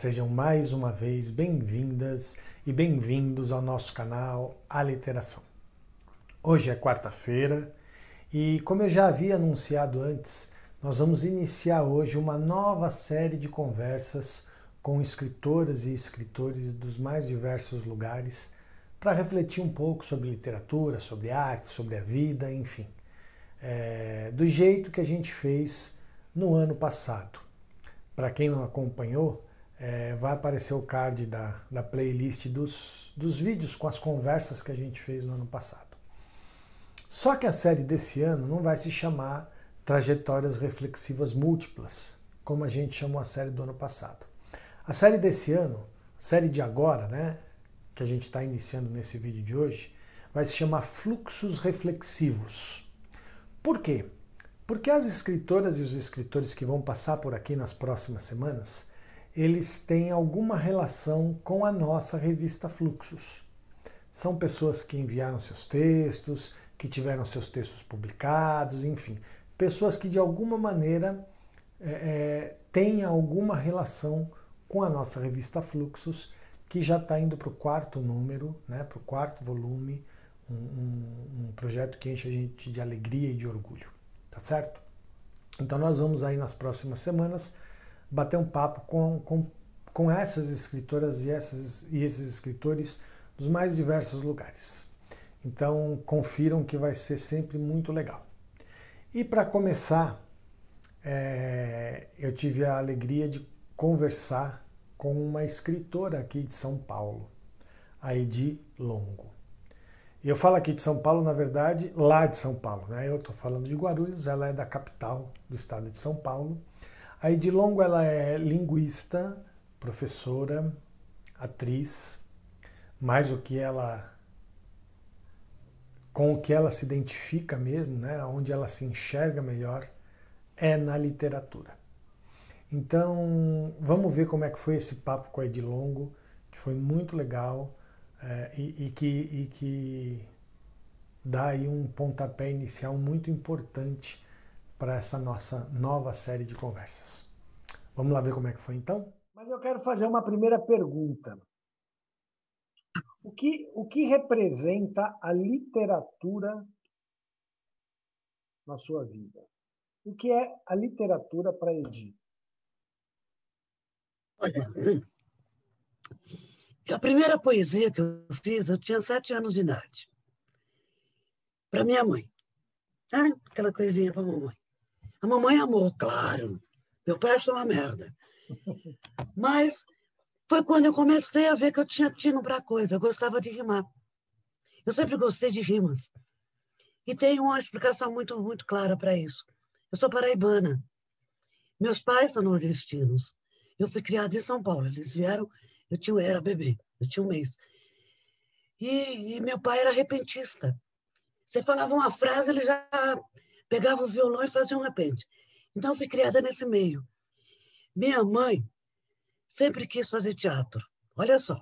sejam mais uma vez bem-vindas e bem-vindos ao nosso canal Aliteração. Hoje é quarta-feira e, como eu já havia anunciado antes, nós vamos iniciar hoje uma nova série de conversas com escritoras e escritores dos mais diversos lugares para refletir um pouco sobre literatura, sobre arte, sobre a vida, enfim, é, do jeito que a gente fez no ano passado. Para quem não acompanhou, é, vai aparecer o card da, da playlist dos, dos vídeos com as conversas que a gente fez no ano passado. Só que a série desse ano não vai se chamar Trajetórias Reflexivas Múltiplas, como a gente chamou a série do ano passado. A série desse ano, a série de agora, né, que a gente está iniciando nesse vídeo de hoje, vai se chamar Fluxos Reflexivos. Por quê? Porque as escritoras e os escritores que vão passar por aqui nas próximas semanas, eles têm alguma relação com a nossa revista Fluxos. São pessoas que enviaram seus textos, que tiveram seus textos publicados, enfim, pessoas que de alguma maneira é, é, têm alguma relação com a nossa revista Fluxos, que já está indo para o quarto número, né, para o quarto volume, um, um, um projeto que enche a gente de alegria e de orgulho tá certo? Então nós vamos aí nas próximas semanas bater um papo com, com, com essas escritoras e, essas, e esses escritores dos mais diversos lugares. Então confiram que vai ser sempre muito legal. E para começar, é, eu tive a alegria de conversar com uma escritora aqui de São Paulo, a Edi Longo. E eu falo aqui de São Paulo, na verdade, lá de São Paulo. Né? Eu estou falando de Guarulhos, ela é da capital do estado de São Paulo. A Edilongo ela é linguista, professora, atriz, mais o que ela com o que ela se identifica mesmo, né, onde ela se enxerga melhor, é na literatura. Então, vamos ver como é que foi esse papo com a Edilongo, que foi muito legal é, e, e, que, e que dá aí um pontapé inicial muito importante para essa nossa nova série de conversas. Vamos lá ver como é que foi então? Mas eu quero fazer uma primeira pergunta. O que, o que representa a literatura na sua vida? O que é a literatura para Edi? Olha, a primeira poesia que eu fiz, eu tinha sete anos de idade. Para minha mãe. Ah, aquela coisinha para a mamãe. A mamãe amou, claro. Meu pai achou uma merda. Mas foi quando eu comecei a ver que eu tinha tino para coisa. Eu gostava de rimar. Eu sempre gostei de rimas. E tem uma explicação muito, muito clara para isso. Eu sou paraibana. Meus pais são nordestinos. Eu fui criada em São Paulo. Eles vieram eu tinha, era bebê, eu tinha um mês. E, e, meu pai era repentista. Você falava uma frase, ele já pegava o violão e fazia um repente. Então, fui criada nesse meio. Minha mãe sempre quis fazer teatro. Olha só.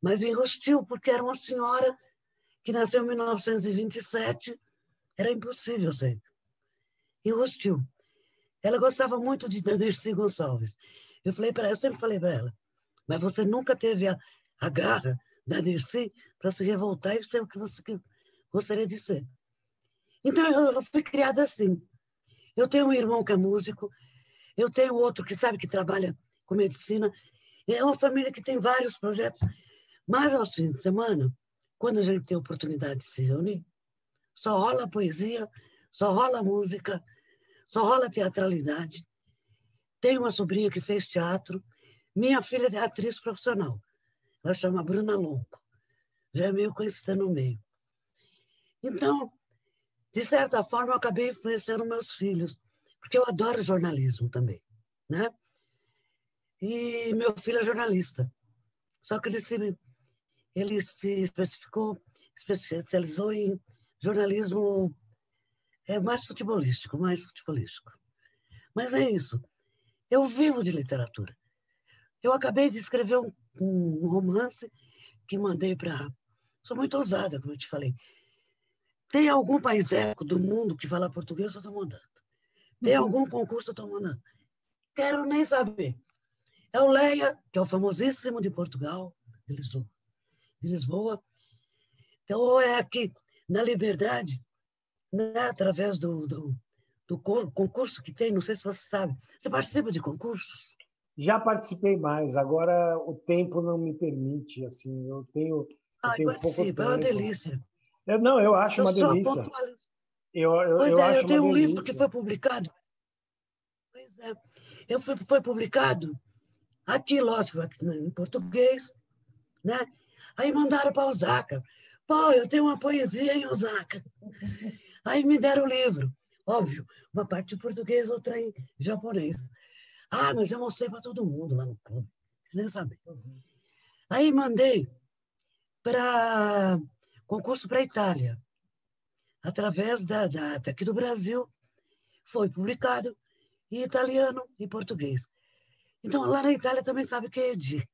Mas enrostiu, porque era uma senhora que nasceu em 1927. Era impossível sempre. Enrostiu. Ela gostava muito de Dercy Gonçalves. Eu falei para eu sempre falei para ela, mas você nunca teve a, a garra da Dercy para se revoltar e ser o que você gostaria de ser. Então, eu, fui criada assim. Eu tenho um irmão que é músico, eu tenho outro que sabe que trabalha com medicina. É uma família que tem vários projetos. Mas aos fins de semana, quando a gente tem oportunidade de se reunir, só rola poesia, só rola música, só rola teatralidade. Tenho uma sobrinha que fez teatro, minha filha é atriz profissional. Ela chama Bruna Lonco. Já é meio conhecida no meio. Então, de certa forma, eu acabei influenciando meus filhos, porque eu adoro jornalismo também, né? E meu filho é jornalista. Só que ele se, ele se especificou, especializou em jornalismo é mais futebolístico, mais futebolístico. Mas é isso. Eu vivo de literatura. Eu acabei de escrever um, um romance que mandei para. Sou muito ousada, como eu te falei. Tem algum país eco do mundo que fala português? Eu estou mandando. Tem uhum. algum concurso? Eu estou mandando. Quero nem saber. É o Leia, que é o famosíssimo de Portugal, de Lisboa. De Lisboa. Então, é aqui, na Liberdade, né, através do, do, do concurso que tem, não sei se você sabe. Você participa de concursos? Já participei mais, agora o tempo não me permite, assim, eu tenho, ah, tempo. É uma delícia. Eu, não, eu acho uma delícia. Eu, eu, pois eu, é, eu tenho um delícia. livro que foi publicado. Pois é, eu fui, foi publicado aqui, lógico, aqui, em português, né? Aí mandaram para Osaka. Pô, eu tenho uma poesia em Osaka. Aí me deram o livro. Óbvio, uma parte em português, outra em japonês. Ah, mas eu mostrei para todo mundo lá no clube. Vocês nem sabem. Aí mandei para concurso para a Itália. Através da, da, daqui do Brasil, foi publicado em italiano e português. Então, lá na Itália também sabe que é Edi.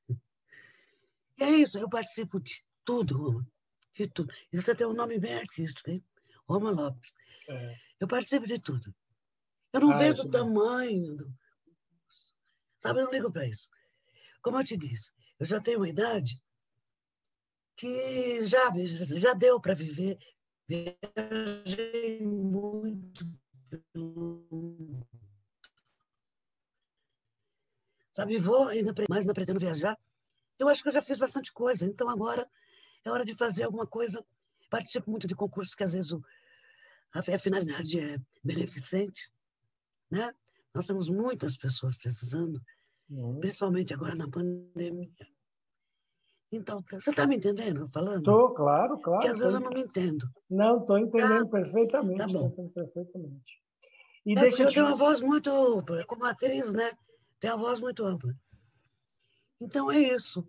E é isso, eu participo de tudo, Roma. De tudo. E você tem um nome bem artístico, hein? Roma Lopes. É. Eu participo de tudo. Eu não ah, vejo o tamanho do. Sabe, eu não ligo para isso. Como eu te disse, eu já tenho uma idade que já, já deu para viver. Viajei muito. Sabe, vou ainda mais ainda pretendo viajar. Eu acho que eu já fiz bastante coisa, então agora é hora de fazer alguma coisa. Participo muito de concursos que às vezes o, a, a finalidade é beneficente, né? Nós temos muitas pessoas precisando, uhum. principalmente agora na pandemia. Então, você está me entendendo falando? Estou, claro, claro. Porque às vezes eu não me entendo. Não, estou entendendo tá? perfeitamente. Tá bom. Perfeitamente. E é deixa eu te... tenho uma voz muito, como atriz, né? Tem a voz muito ampla. Então é isso.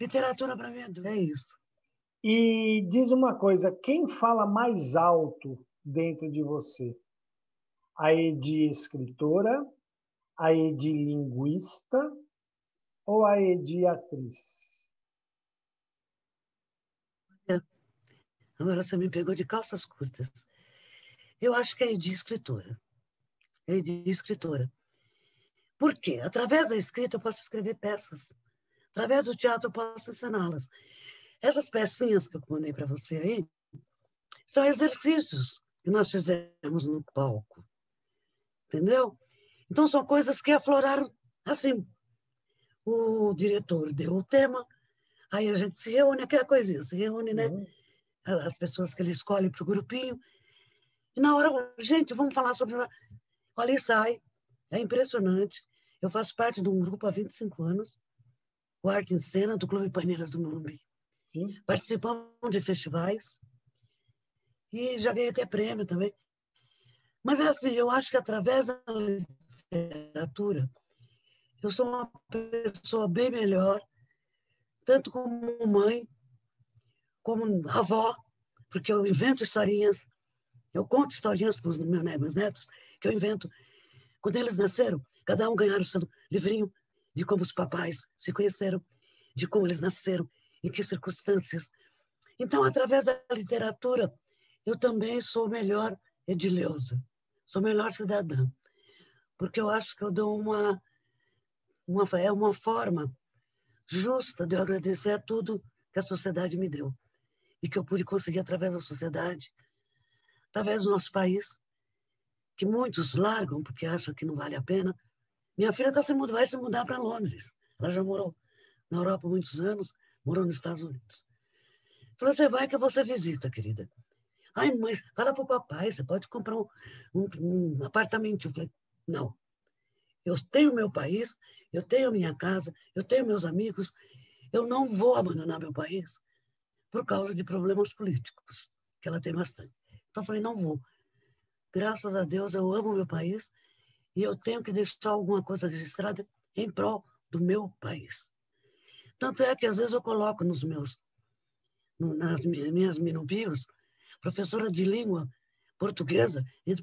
Literatura para mim é, é isso. E diz uma coisa, quem fala mais alto dentro de você? A Edi escritora, a Edi linguista ou a Edi atriz? Agora você me pegou de calças curtas. Eu acho que é de escritora. É de escritora. Por quê? Através da escrita eu posso escrever peças. Através do teatro eu posso ensiná-las. Essas pecinhas que eu mandei para você aí são exercícios que nós fizemos no palco. Entendeu? Então são coisas que afloraram assim. O diretor deu o tema, aí a gente se reúne, aquela coisinha, se reúne, né? Uhum as pessoas que ele escolhe para o grupinho. E na hora, gente, vamos falar sobre. Olha, e sai. É impressionante. Eu faço parte de um grupo há 25 anos, o Arte em Cena, do Clube Paineiras do Morumbi. Sim. Participamos de festivais e já ganhei até prêmio também. Mas é assim, eu acho que através da literatura, eu sou uma pessoa bem melhor, tanto como mãe, como avó, porque eu invento historinhas, eu conto historinhas para os meus netos, que eu invento. Quando eles nasceram, cada um ganharam seu livrinho de como os papais se conheceram, de como eles nasceram, em que circunstâncias. Então, através da literatura, eu também sou melhor edileusa, sou melhor cidadã, porque eu acho que eu dou uma, uma é uma forma justa de eu agradecer a tudo que a sociedade me deu e que eu pude conseguir através da sociedade, através do nosso país, que muitos largam porque acham que não vale a pena. Minha filha tá se mudar, vai se mudar para Londres. Ela já morou na Europa há muitos anos, morou nos Estados Unidos. Falou, você vai que você visita, querida. Ai, mãe, fala para o papai, você pode comprar um, um, um apartamento. Eu falei, não. Eu tenho meu país, eu tenho minha casa, eu tenho meus amigos, eu não vou abandonar meu país por causa de problemas políticos, que ela tem bastante. Então eu falei, não vou. Graças a Deus eu amo meu país e eu tenho que deixar alguma coisa registrada em prol do meu país. Tanto é que às vezes eu coloco nos meus, nas minhas minubios, professora de língua portuguesa e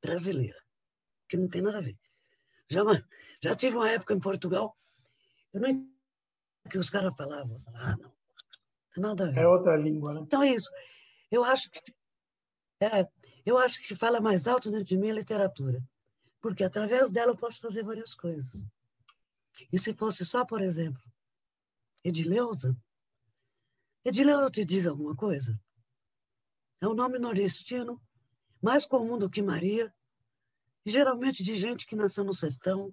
brasileira, que não tem nada a ver. Já, já tive uma época em Portugal, eu não que os caras falavam, ah, não, Nada a ver. É outra língua, né? Então é isso. Eu acho que é, eu acho que fala mais alto dentro de mim a literatura, porque através dela eu posso fazer várias coisas. E se fosse só, por exemplo, Edileuza? Edileuza te diz alguma coisa? É um nome nordestino, mais comum do que Maria, e geralmente de gente que nasceu no sertão.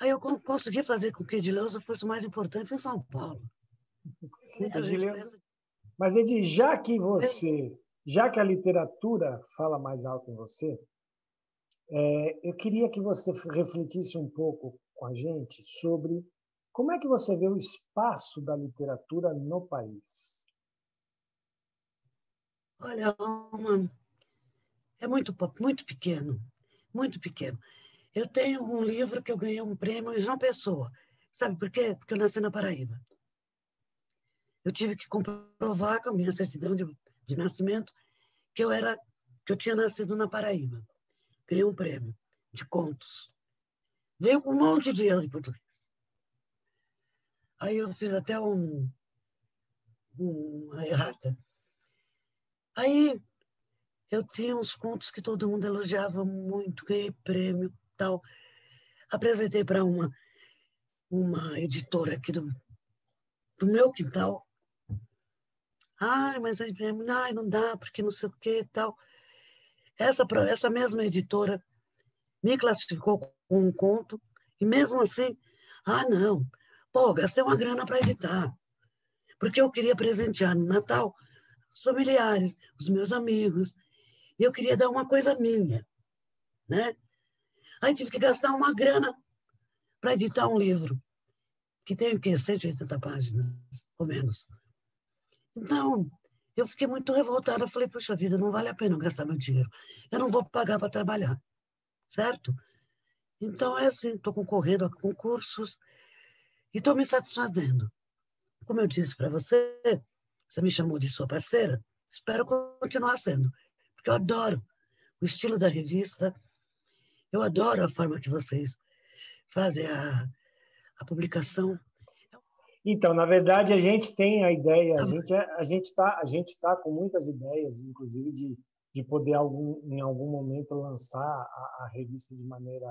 Aí eu consegui fazer com que Edileuza fosse mais importante em São Paulo. Edileuza... Pensa... Mas, Edi, já que você, já que a literatura fala mais alto em você, é, eu queria que você refletisse um pouco com a gente sobre como é que você vê o espaço da literatura no país. Olha, uma, é muito, muito pequeno, muito pequeno. Eu tenho um livro que eu ganhei um prêmio em João Pessoa. Sabe por quê? Porque eu nasci na Paraíba. Eu tive que comprovar com a minha certidão de, de nascimento que eu era que eu tinha nascido na Paraíba. Ganhei um prêmio de contos. Veio com um monte de erro de português. Aí eu fiz até um, um uma errata. Aí eu tinha uns contos que todo mundo elogiava muito, ganhei prêmio tal. Apresentei para uma, uma editora aqui do, do meu quintal. Ai, mas ai, não dá, porque não sei o que e tal. Essa, essa mesma editora me classificou com um conto, e mesmo assim, ah, não, pô, gastei uma grana para editar. Porque eu queria presentear no Natal os familiares, os meus amigos, e eu queria dar uma coisa minha, né? Aí tive que gastar uma grana para editar um livro, que tem o quê? 180 páginas, ou menos. Então, eu fiquei muito revoltada. Eu falei, puxa vida, não vale a pena gastar meu dinheiro. Eu não vou pagar para trabalhar, certo? Então, é assim, estou concorrendo a concursos e estou me satisfazendo. Como eu disse para você, você me chamou de sua parceira, espero continuar sendo eu adoro o estilo da revista, eu adoro a forma que vocês fazem a, a publicação. Então, na verdade, a gente tem a ideia, a gente é, a gente está a gente está com muitas ideias, inclusive de, de poder algum, em algum momento lançar a, a revista de maneira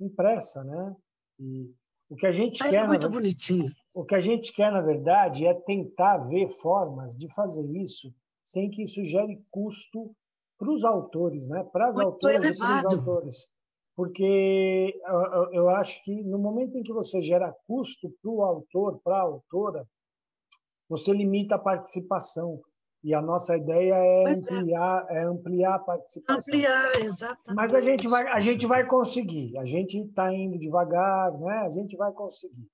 impressa, né? E o que a gente é quer, muito na, bonitinho. O que a gente quer, na verdade, é tentar ver formas de fazer isso sem que isso gere custo para os autores, né? para as autoras e para os autores. Porque eu, acho que no momento em que você gera custo para o autor, para a autora, você limita a participação. E a nossa ideia é, é. ampliar, é. é ampliar a participação. Ampliar, exatamente. Mas a gente vai, a gente vai conseguir. A gente está indo devagar, né? A gente vai conseguir.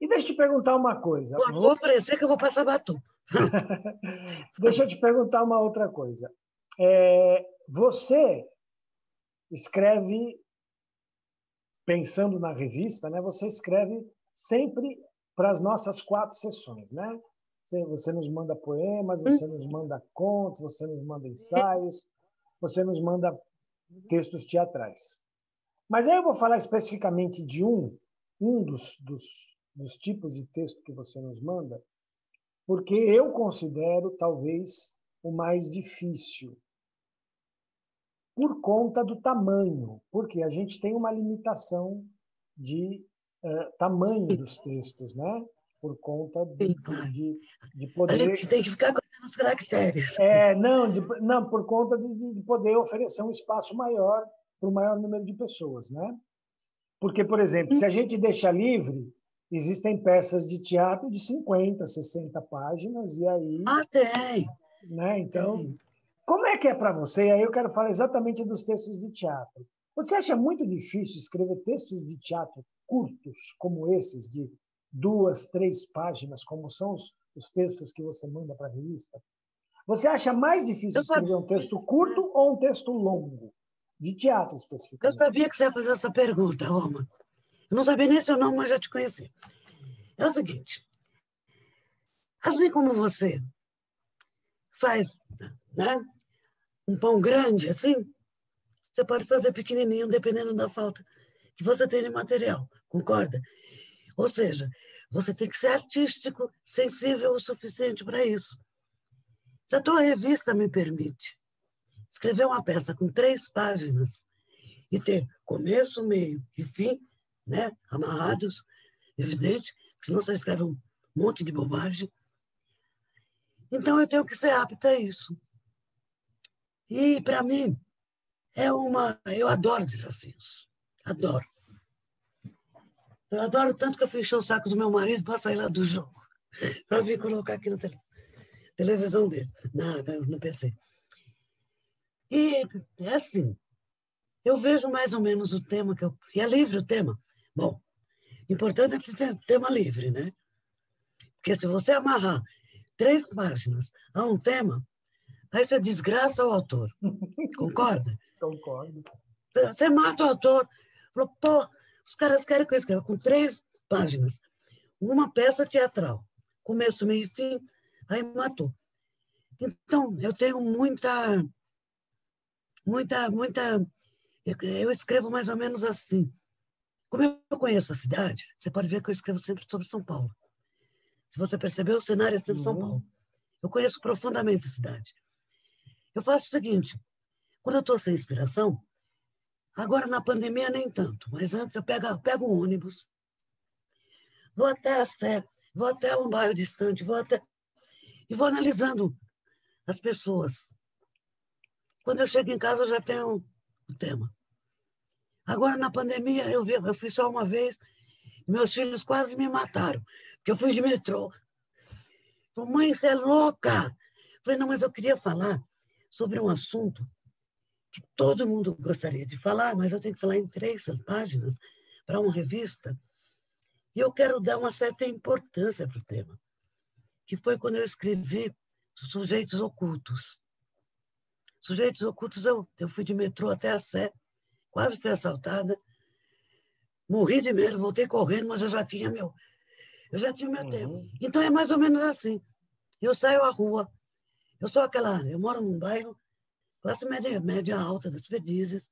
E deixa eu te perguntar uma coisa. Vou parecer que eu vou passar batom. deixa eu te perguntar uma outra coisa. É, você escreve, pensando na revista, né, você escreve sempre para as nossas quatro sessões, né? Você, você nos manda poemas, você nos manda contos, você nos manda ensaios, você nos manda textos teatrais. Mas aí eu vou falar especificamente de um, um dos, dos, dos tipos de texto que você nos manda, porque eu considero talvez o mais difícil por conta do tamanho, porque a gente tem uma limitação de uh, tamanho dos textos, né? Por conta de, de, de, poder. A gente tem que ficar com os caracteres. É, não, de, não, por conta de, de poder oferecer um espaço maior para o maior número de pessoas, né? Porque, por exemplo, se a gente deixa livre, existem peças de teatro de 50, 60 páginas, e aí. Ah, tem! Né? Então, tem. Como é que é para você? E aí eu quero falar exatamente dos textos de teatro. Você acha muito difícil escrever textos de teatro curtos, como esses, de duas, três páginas, como são os, os textos que você manda para a revista? Você acha mais difícil escrever um texto curto ou um texto longo? De teatro, especificamente. Eu sabia que você ia fazer essa pergunta, Roma. Eu não sabia nem seu nome, mas já te conheci. É o seguinte. Assim como você faz né, um pão grande assim, você pode fazer pequenininho, dependendo da falta que você tem de material, concorda? Ou seja, você tem que ser artístico, sensível o suficiente para isso. Se a tua revista me permite escrever uma peça com três páginas e ter começo, meio e fim, né? amarrados, evidente, senão você escreve um monte de bobagem. Então eu tenho que ser apta a isso. E para mim é uma, eu adoro desafios, adoro. Eu adoro tanto que eu fechei o saco do meu marido para sair lá do jogo, para vir colocar aqui na tele, televisão dele, na, no PC. E é assim, eu vejo mais ou menos o tema que eu. E é livre o tema. Bom, importante é que tenha tema livre, né? Porque se você amarrar três páginas a um tema, aí você desgraça o autor. Concorda? Concordo. Você mata o autor. Falou, pô, os caras querem que eu escreva com três páginas. Uma peça teatral. Começo, meio e fim. Aí matou. Então, eu tenho muita. Muita, muita. Eu escrevo mais ou menos assim. Como eu conheço a cidade, você pode ver que eu escrevo sempre sobre São Paulo. Se você percebeu, o cenário é sempre uhum. São Paulo. Eu conheço profundamente a cidade. Eu faço o seguinte: quando eu estou sem inspiração, agora na pandemia nem tanto, mas antes eu pego, pego um ônibus, vou até a Sé, vou até um bairro distante, vou até. e vou analisando as pessoas. Quando eu chego em casa, eu já tenho o tema. Agora, na pandemia, eu, vi, eu fui só uma vez, meus filhos quase me mataram que eu fui de metrô. Falei, mãe, você é louca! Falei, não, mas eu queria falar sobre um assunto que todo mundo gostaria de falar, mas eu tenho que falar em três páginas para uma revista. E eu quero dar uma certa importância para o tema, que foi quando eu escrevi Sujeitos Ocultos. Sujeitos Ocultos, eu, eu fui de metrô até a Sé, quase fui assaltada, morri de medo, voltei correndo, mas eu já tinha meu, eu já tive meu uhum. tempo. Então é mais ou menos assim. Eu saio à rua. Eu sou aquela. Eu moro num bairro, classe média, média alta das Perdizes.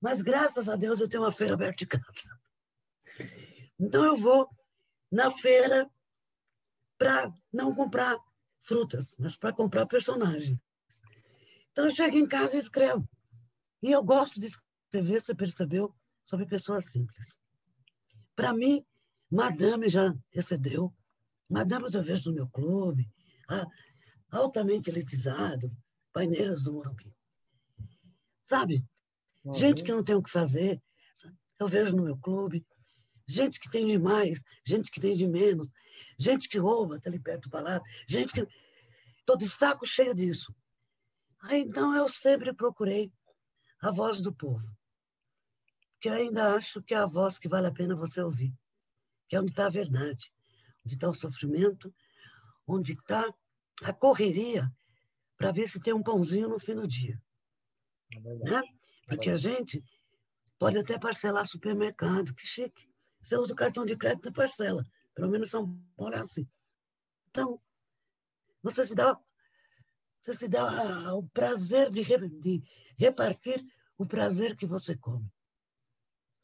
Mas graças a Deus eu tenho uma feira aberta de casa. Então eu vou na feira para não comprar frutas, mas para comprar personagens. Então eu chego em casa e escrevo. E eu gosto de escrever, você percebeu, sobre pessoas simples. Para mim, Madame já excedeu. Madame eu vejo no meu clube, altamente elitizado, paineiras do Morumbi. Sabe? Uhum. Gente que não tem o que fazer, eu vejo no meu clube. Gente que tem de mais, gente que tem de menos, gente que rouba, tá ali perto do palácio, gente que. Estou de saco cheio disso. Aí, então eu sempre procurei a voz do povo. Eu ainda acho que é a voz que vale a pena você ouvir que é onde está a verdade, onde está o sofrimento, onde está a correria para ver se tem um pãozinho no fim do dia. É né? Porque a gente pode até parcelar supermercado, que chique. Você usa o cartão de crédito e parcela. Pelo menos São Paulo é assim. Então, você se dá, você se dá o prazer de, de repartir o prazer que você come.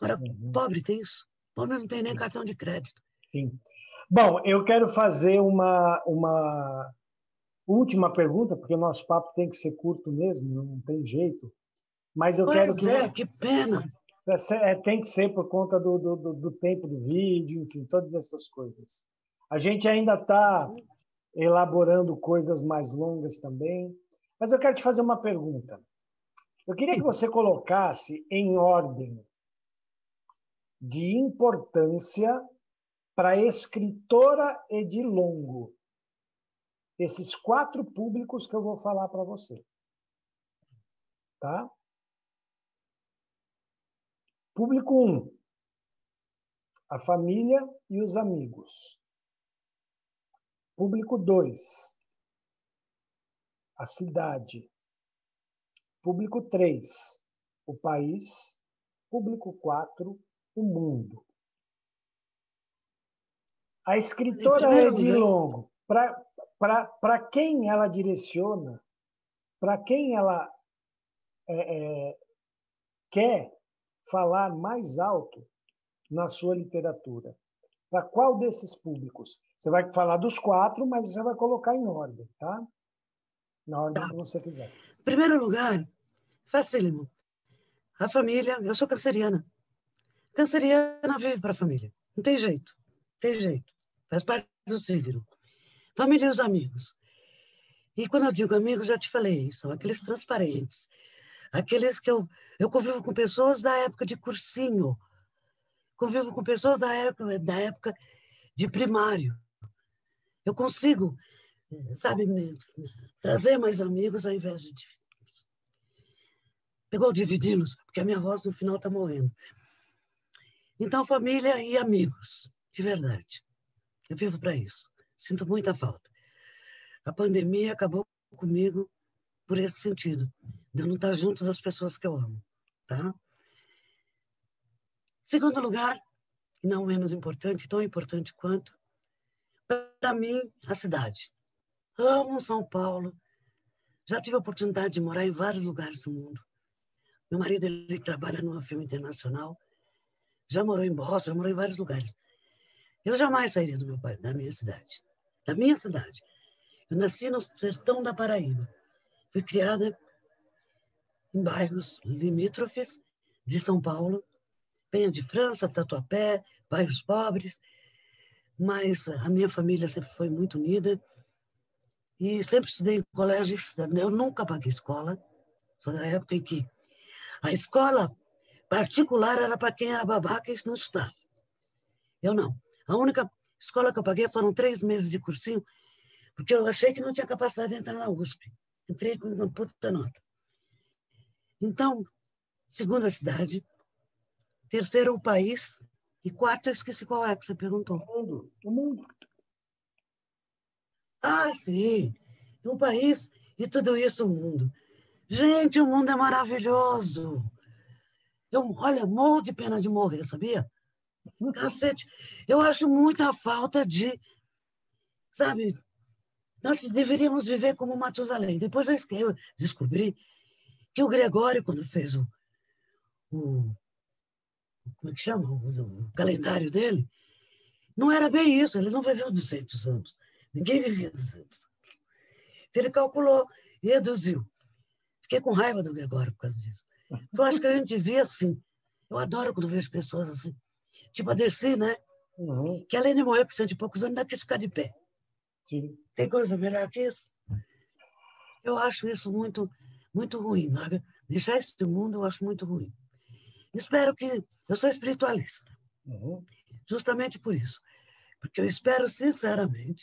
Agora, uhum. pobre tem isso. Pobre não tem nem cartão de crédito. Sim. Bom, eu quero fazer uma, uma última pergunta, porque o nosso papo tem que ser curto mesmo, não tem jeito. Mas eu pois quero que. É, que pena! É, é, tem que ser por conta do, do, do tempo do vídeo, enfim, todas essas coisas. A gente ainda está elaborando coisas mais longas também. Mas eu quero te fazer uma pergunta. Eu queria que você colocasse em ordem de importância para a escritora Edilongo. Esses quatro públicos que eu vou falar para você. Tá? Público 1. Um, a família e os amigos. Público 2. A cidade. Público 3. O país. Público 4 o mundo. A escritora Edi Longo, para quem ela direciona, para quem ela é, é, quer falar mais alto na sua literatura? Para qual desses públicos? Você vai falar dos quatro, mas você vai colocar em ordem, tá? Na ordem tá. que você quiser. Em primeiro lugar, facílimo. A família, eu sou canceriana. Canceriana vive para a família. Não tem jeito. Tem jeito. Faz parte do signo. Família e os amigos. E quando eu digo amigos, já te falei, são aqueles transparentes. Aqueles que eu, eu convivo com pessoas da época de cursinho. Convivo com pessoas da época, da época de primário. Eu consigo, sabe, trazer mais amigos ao invés de dividi-los. Pegou dividi-los, porque a minha voz no final está morrendo. Então, família e amigos, de verdade. Eu vivo para isso. Sinto muita falta. A pandemia acabou comigo por esse sentido, de eu não estar junto das pessoas que eu amo, tá? Segundo lugar, e não menos importante, tão importante quanto, para mim, a cidade. Amo São Paulo. Já tive a oportunidade de morar em vários lugares do mundo. Meu marido ele trabalha numa firma internacional. Já morou em Boston, já morou em vários lugares. Eu jamais sairia do meu pai, da minha cidade. Da minha cidade. Eu nasci no sertão da Paraíba. Fui criada em bairros limítrofes de São Paulo, Penha de França, Tatuapé, bairros pobres, mas a minha família sempre foi muito unida e sempre estudei em colégio. Eu nunca paguei escola, só na época em que a escola particular era para quem era babaca e não estudava. Eu não. A única escola que eu paguei foram três meses de cursinho, porque eu achei que não tinha capacidade de entrar na USP. Entrei com uma puta nota. Então, segunda cidade, terceiro o país, e quarto eu esqueci qual é que você perguntou. O mundo. O mundo. Ah, sim. O país e tudo isso o mundo. Gente, o mundo é maravilhoso. Eu, olha, morro de pena de morrer, sabia? Cacete. Eu acho muita falta de, sabe, nós deveríamos viver como Matusalém. Depois eu descobri que o Gregório, quando fez o, o como é que chama? O, o, calendário dele, não era bem isso. Ele não viveu 200 anos. Ninguém vivia 200 anos. Ele calculou e reduziu. Fiquei com raiva do Gregório por causa disso. Eu acho que a gente vê assim. Eu adoro quando vejo pessoas assim. Tipo a Dercy, né? Uhum. Que além de morrer com cento e poucos anos, ainda quis ficar de pé. Sim. Tem coisa melhor que isso? Eu acho isso muito, muito ruim. Né? Deixar esse mundo eu acho muito ruim. Espero que. Eu sou espiritualista. Uhum. Justamente por isso. Porque eu espero, sinceramente,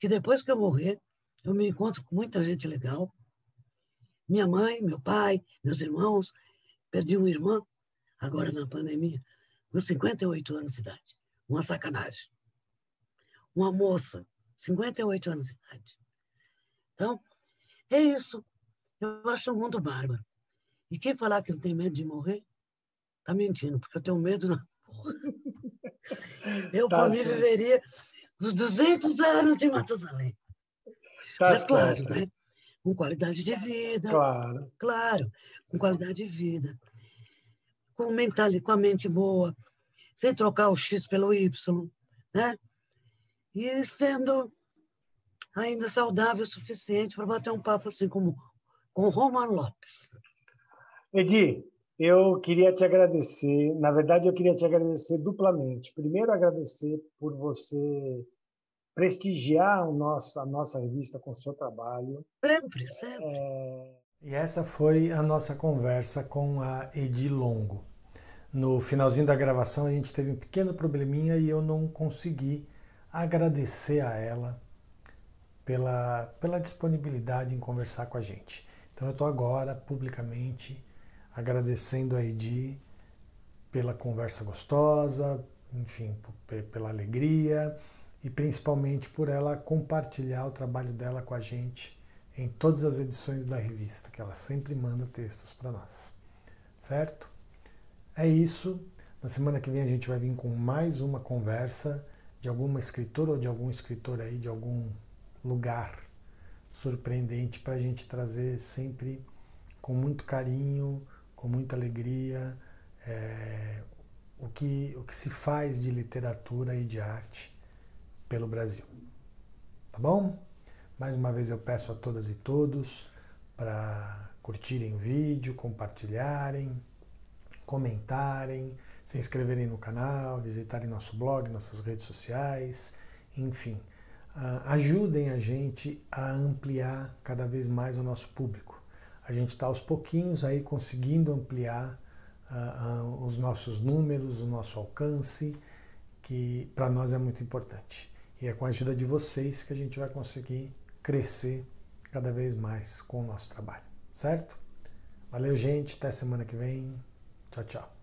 que depois que eu morrer, eu me encontro com muita gente legal. Minha mãe, meu pai, meus irmãos. Perdi uma irmã, agora na pandemia, com 58 anos de idade. Uma sacanagem. Uma moça 58 anos de idade. Então, é isso. Eu acho o mundo bárbaro. E quem falar que não tem medo de morrer, está mentindo, porque eu tenho medo da Eu, tá por mim, viveria os 200 anos de Matusalém. Tá Mas, claro, né? com qualidade de vida. Claro. Claro, com qualidade de vida. Com, mental, com a mente boa, sem trocar o X pelo Y, né? e sendo ainda saudável o suficiente para bater um papo assim como com o Romano Lopes. Edi, eu queria te agradecer. Na verdade, eu queria te agradecer duplamente. Primeiro, agradecer por você prestigiar o nosso, a nossa revista com o seu trabalho. Sempre, sempre. É... E essa foi a nossa conversa com a Edi Longo. No finalzinho da gravação, a gente teve um pequeno probleminha e eu não consegui agradecer a ela pela, pela disponibilidade em conversar com a gente. Então eu estou agora publicamente agradecendo a Edi pela conversa gostosa, enfim, pela alegria e principalmente por ela compartilhar o trabalho dela com a gente em todas as edições da revista, que ela sempre manda textos para nós. Certo? É isso. Na semana que vem a gente vai vir com mais uma conversa de alguma escritora ou de algum escritor aí, de algum lugar surpreendente para a gente trazer sempre com muito carinho, com muita alegria, é, o, que, o que se faz de literatura e de arte pelo Brasil. Tá bom? Mais uma vez eu peço a todas e todos para curtirem o vídeo, compartilharem, comentarem, se inscreverem no canal, visitarem nosso blog, nossas redes sociais, enfim. Uh, ajudem a gente a ampliar cada vez mais o nosso público. A gente está aos pouquinhos aí conseguindo ampliar uh, uh, os nossos números, o nosso alcance, que para nós é muito importante. E é com a ajuda de vocês que a gente vai conseguir crescer cada vez mais com o nosso trabalho, certo? Valeu, gente. Até semana que vem. Tchau, tchau.